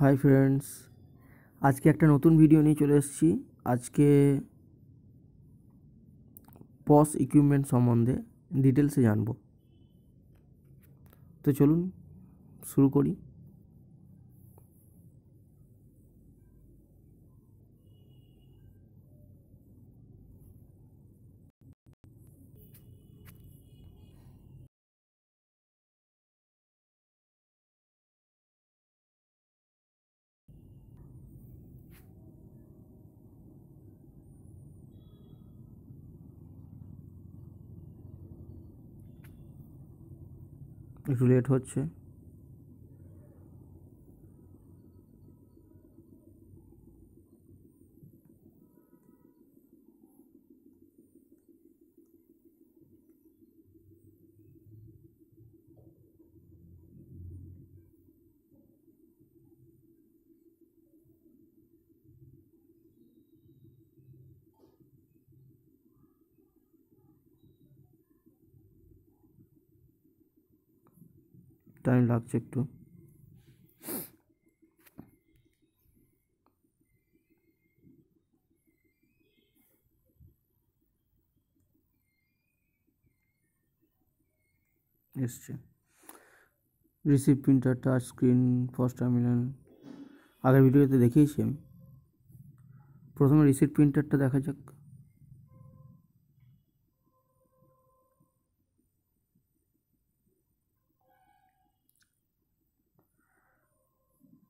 Hi friends, আজকে একটা নতুন ভিডিও নিয়ে চলে এসেছি। আজকে পস ইকুইপমেন্ট সম্বন্ধে ডিটেলসে জানব। তো চলুন শুরু করি। একটু লেট হচ্ছে। টাইম লাগছে একটু এসছে receive printer touch screen first terminal আগের ভিডিওতে দেখিয়েছি আমি। প্রথমে রিসিভ প্রিন্টারটা দেখা যাক।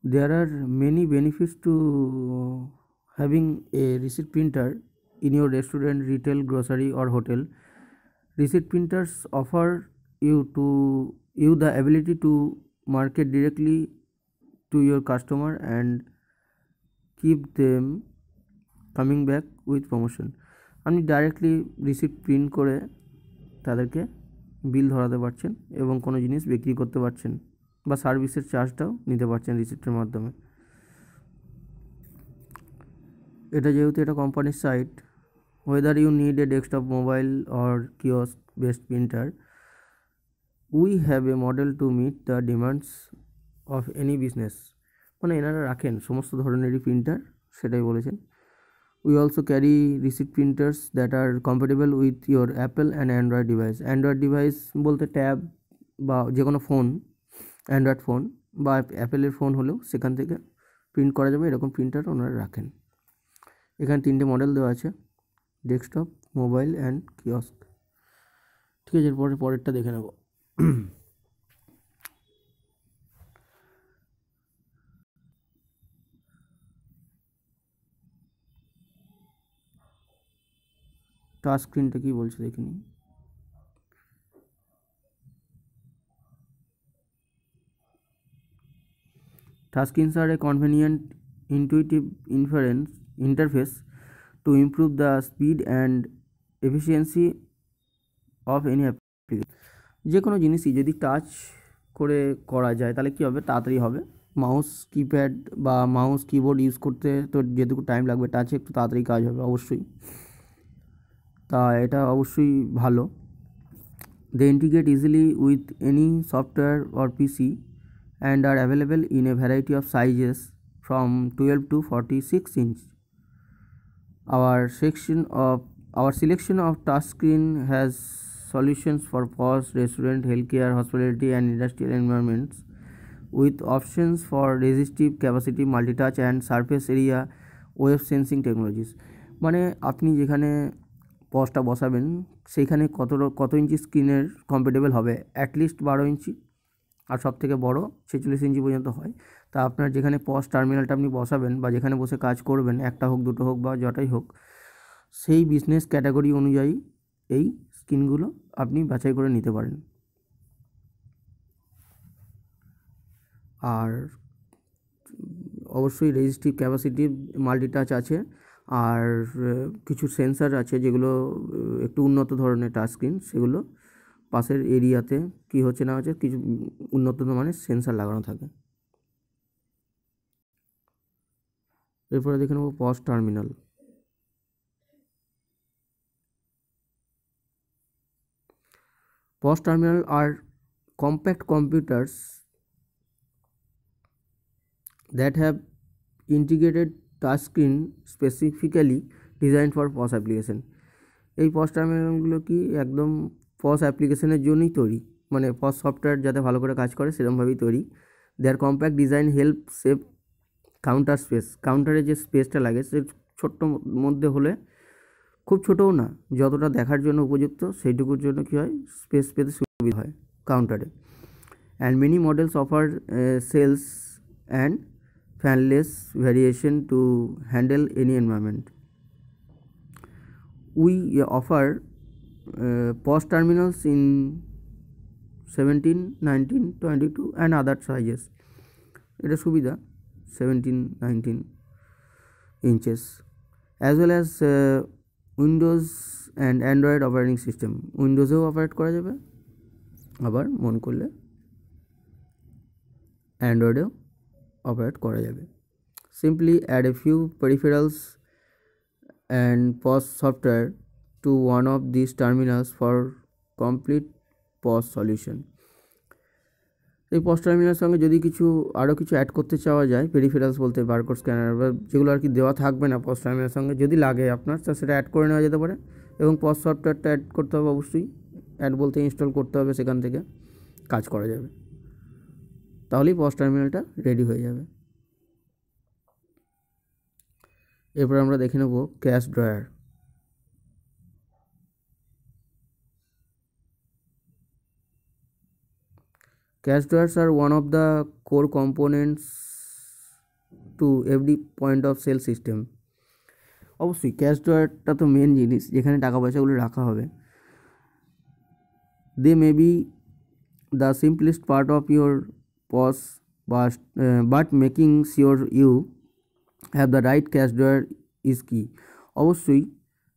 There are many benefits to having a receipt printer in your restaurant retail grocery or hotel receipt printers offer you to you the ability to market directly to your customer and keep them coming back with promotion আপনি directly receipt print করে তাদেরকে বিল ধরাতে পারছেন এবং কোনো জিনিস বিক্রি করতে পারছেন বা সার্ভিসের চার্জটাও নিতে পারছেন রিসিপ্টের মাধ্যমে। এটা যেহেতু এটা কোম্পানির site whether you need a desktop mobile or kiosk best printer we have a model to meet the demands of any business মানে এনারা রাখেন সমস্ত ধরনেরই প্রিন্টার সেটাই বলেছেন। We also carry receipt printers that are compatible with your Apple and Android device Android device বলতে tab বা যে কোনো ফোন অ্যান্ড্রয়েড ফোন বা অ্যাপেলের ফোন হলেও সেখান থেকে প্রিন্ট করা যাবে, এরকম প্রিন্টার ওনারা রাখেন। এখানে তিনটে মডেল দেওয়া আছে, ডেস্কটপ, মোবাইল অ্যান্ড কিয়স্ক ঠিক আছে, এরপরে পরেরটা দেখে নেব। টাচ স্ক্রিনটা কী বলছে দেখিনি Touchscreens are a convenient, intuitive inference interface to improve the speed and efficiency of any application. যে কোনো জিনিসই যদি টাচ করে করা যায় তাহলে কী হবে? তাড়াতাড়ি হবে। মাউস কিপ্যাড বা মাউস কিবোর্ড ইউজ করতে তো যেটুকু টাইম লাগবে টাচে একটু তাড়াতাড়ি কাজ হবে অবশ্যই। তা এটা অবশ্যই ভালো। They integrate easily with any software or PC and are available in a variety of sizes from 12 to 46 inch. Our section of our selection of touchscreen has solutions for POS, restaurant, healthcare, hospitality, and industrial environments with options for resistive capacity, multitouch, and surface area wave sensing technologies. মানে আপনি যেখানে পসটা বসাবেন সেইখানে কত কত ইঞ্চি স্ক্রিনের compatible হবে at least বারো ইঞ্চি আর সব থেকে বড়ো ছেচল্লিশ ইঞ্চি পর্যন্ত হয়। তা আপনার যেখানে পস টার্মিনালটা আপনি বসাবেন বা যেখানে বসে কাজ করবেন, একটা হোক, দুটো হোক বা যটাই হোক, সেই বিজনেস ক্যাটাগরি অনুযায়ী এই স্ক্রিনগুলো আপনি বাছাই করে নিতে পারেন। আর অবশ্যই রেজিস্টিভ ক্যাপাসিটি মাল্টিটাচ আছে আর কিছু সেন্সার আছে যেগুলো একটু উন্নত ধরনের টাচ স্ক্রিন সেগুলো পাশের এরিয়াতে কি হচ্ছে না হচ্ছে কিছু উন্নত মানের সেন্সার লাগানো থাকে। এরপরে দেখে নেব POS terminal. POS terminal are compact computers that have integrated touch screen specifically design for POS application. এই পস টার্মিনালগুলো কি একদম পস অ্যাপ্লিকেশনের জন্যই তৈরি। মানে পস সফটওয়্যার যাতে ভালো করে কাজ করে সেরকমভাবেই তৈরি। Their compact design help save counter space কাউন্টারে যে স্পেসটা লাগে সে ছোট্ট মধ্যে হলে খুব ছোটও না। যতটা দেখার জন্য উপযুক্ত সেইটুকুর জন্য কী হয়? স্পেস পেতে সুবিধা হয় কাউন্টারে and many models offer sales and fanless variation to handle any environment we offer terminals in seventeen nineteen twenty two and other sizes এটা সুবিধা seventeen nineteen inches as well as Windows and Android operating system উইন্ডোজেও operate করা যাবে, আবার মন করলে অ্যান্ড্রয়েডেও operate করা যাবে। Simply add a few peripherals and POS software to one of this terminals for complete POS solution এই পস টার্মিনালের সঙ্গে যদি কিছু আরও কিছু অ্যাড করতে চাওয়া যায় পেরিফেরালস বলতে বারকোড স্ক্যানার বা যেগুলো আর কি দেওয়া থাকবে না পস টার্মিনালের সঙ্গে, যদি লাগে আপনার, তা সেটা অ্যাড করে নেওয়া যেতে পারে। এবং পস সফটওয়্যারটা অ্যাড করতে হবে অবশ্যই। অ্যাড বলতে ইনস্টল করতে হবে, সেখান থেকে কাজ করা যাবে। তাহলেই পস টার্মিনালটা রেডি হয়ে যাবে। এরপর আমরা দেখে নেব cash drawer Cache drawers are one of the core components to every point of sale system. অবশ্যই ক্যাশ ড্রয়ারটা তো মেন জিনিস, যেখানে টাকা পয়সাগুলো রাখা হবে। They may be the simplest part of your POS but making sure you have the right cash drawer is key অবশ্যই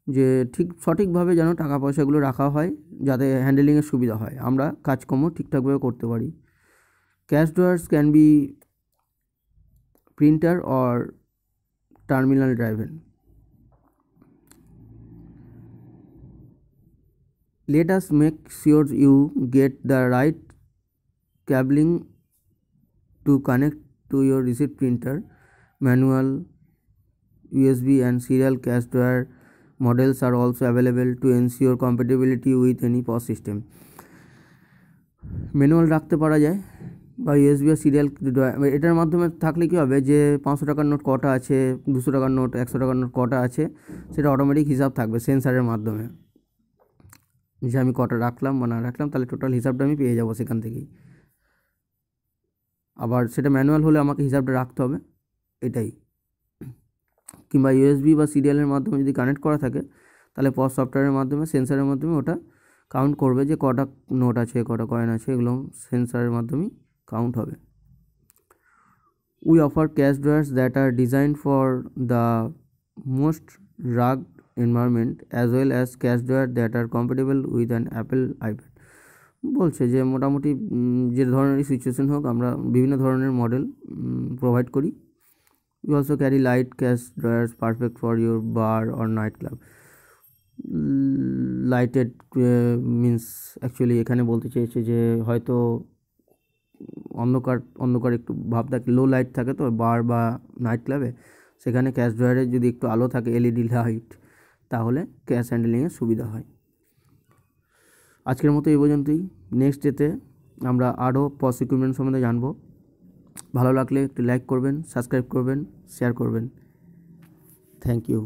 যে ঠিক সঠিকভাবে যেন টাকা পয়সাগুলো রাখা হয় যাতে হ্যান্ডেলিংয়ের সুবিধা হয়। আমরা কাজকর্ম ঠিকঠাকভাবে করতে পারি। Cash drawers can be printer or terminal driven let us make sure you get the right cabling to connect to your receipt printer manual USB and serial cash drawer models are also available to ensure compatibility with any POS system. Manual রাখতে পারা যায় বা USB serial এটার মাধ্যমে থাকলে কী হবে যে পাঁচশো টাকার নোট কটা আছে, দুশো টাকার নোট একশো টাকার নোট কটা আছে, সেটা অটোমেটিক হিসাব থাকবে সেন্সারের মাধ্যমে। যে আমি কটা রাখলাম বা না রাখলাম, তাহলে টোটাল হিসাবটা আমি পেয়ে যাব সেখান থেকেই। আবার সেটা ম্যানুয়াল হলে আমাকে হিসাবটা রাখতে হবে, এটাই। কিংবা ইউএসবি বা সিরিয়ালের মাধ্যমে যদি কানেক্ট করা থাকে, তাহলে পস সফটওয়্যারের মাধ্যমে, সেন্সারের মাধ্যমে ওটা কাউন্ট করবে যে কটা নোট আছে, কটা কয়েন আছে, এগুলো সেন্সারের মাধ্যমেই কাউন্ট হবে। We offer cash drawers that are design for the most rugged environment as well as cash drawer that are compatible with an Apple iPad বলছে যে মোটামুটি যে ধরনের সিচুয়েশন হোক, আমরা বিভিন্ন ধরনের মডেল প্রোভাইড করি। Also carry light cash drawers perfect for your bar or night club lighted means actually এখানে বলতে চেয়েছে যে হয়তো অন্ধকার অন্ধকার একটু ভাব থাকে লো লাইট থাকে তো বার বা নাইট ক্লাবে সেখানে ক্যাশ ড্রয়ারে যদি একটু আলো থাকে এলইডি লাইট তাহলে ক্যাশ হ্যান্ডেলিংয়ের সুবিধা হয়। আজকের মতো এই পর্যন্তই। নেক্সট ডেতে আমরা আরও পস ইকুইপমেন্ট সম্বন্ধে জানব। ভালো লাগলে একটু লাইক করবেন সাবস্ক্রাইব করবেন শেয়ার করবেন। Thank you